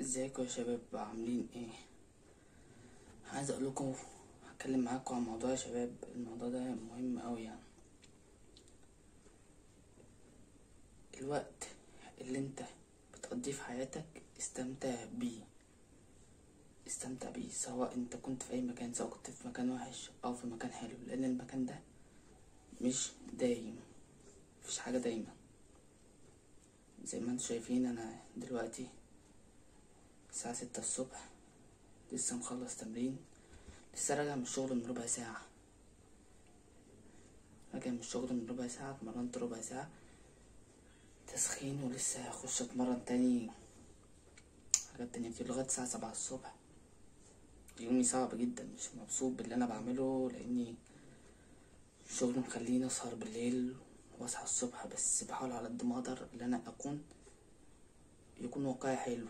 ازيكم يا شباب؟ عاملين إيه؟ عايز أقول لكم هتكلم معاكم عن موضوع يا شباب. الموضوع ده مهم قوي يعني. الوقت اللي انت بتقضيه في حياتك استمتع بيه. استمتع بيه سواء انت كنت في اي مكان سواء كنت في مكان وحش أو في مكان حلو لأن المكان ده مش دايم مفيش حاجة دايما زي ما أنتوا شايفين أنا دلوقتي الساعة ستة الصبح لسه مخلص تمرين لسه راجع من الشغل من ربع ساعة. راجع من الشغل من ربع ساعة اتمرنت ربع ساعة. تسخين ولسه هخش اتمرن تاني حاجات تانية كتير لغاية الساعة سبعة الصبح. يومي صعب جدا مش مبسوط باللي أنا بعمله لأني الشغل مخليني اسهر بالليل واصحى الصبح بس بحاول على قد ما أقدر إن أنا اكون يكون واقعي حلو.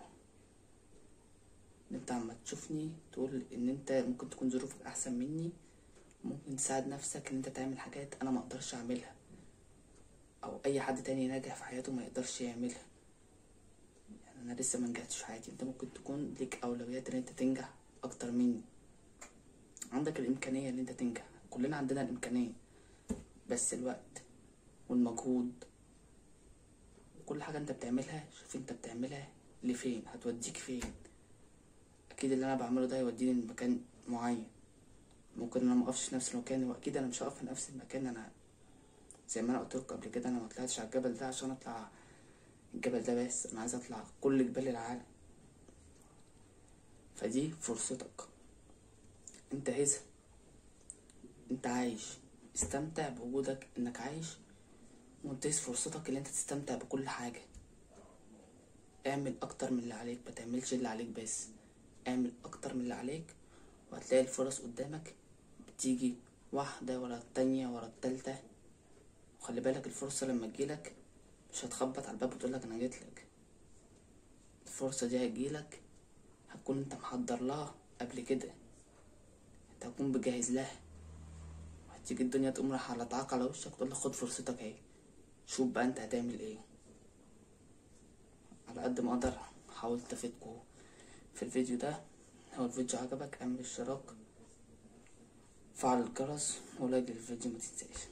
إن أنت عم تشوفني تقول إن أنت ممكن تكون ظروفك أحسن مني ممكن تساعد نفسك إن أنت تعمل حاجات أنا ما أقدرش أعملها أو أي حد تاني ناجح في حياته ما يقدرش يعملها. يعني أنا لسه ما نجحتش في حياتي. أنت ممكن تكون ليك أولويات إن أنت تنجح أكتر مني. عندك الإمكانية إن أنت تنجح. كلنا عندنا الإمكانية. بس الوقت والمجهود وكل حاجة انت بتعملها شوف انت بتعملها لفين هتوديك فين. أكيد اللي أنا بعمله ده يوديني لمكان معين. ممكن أنا مقفش في نفس المكان وأكيد أنا مش هقف في نفس المكان. أنا زي ما أنا قلت لكم قبل كده أنا ما طلعتش على الجبل ده عشان أطلع الجبل ده بس. أنا عايز أطلع كل جبال العالم. فدي فرصتك. انتهزها أنت عايش استمتع بوجودك إنك عايش وانتهز فرصتك اللي أنت تستمتع بكل حاجة. اعمل أكتر من اللي عليك ما تعملش اللي عليك بس. اعمل أكتر من اللي عليك وهتلاقي الفرص قدامك بتيجي واحدة ورا التانية ورا التالتة. وخلي بالك الفرصة لما تجيلك مش هتخبط على الباب وتقولك أنا جيتلك الفرصة دي هتجيلك هتكون أنت محضر لها قبل كده. أنت هتكون بجهز لها. وهتيجي الدنيا تقوم راح على تعاق على وشك تقول خد فرصتك اهي. شوف بقى انت هتعمل إيه. على قد ما أقدر حاولت افيدكوا في الفيديو ده لو الفيديو عجبك اعمل اشتراك. فعل الجرس ولايك للفيديو ما تنساش.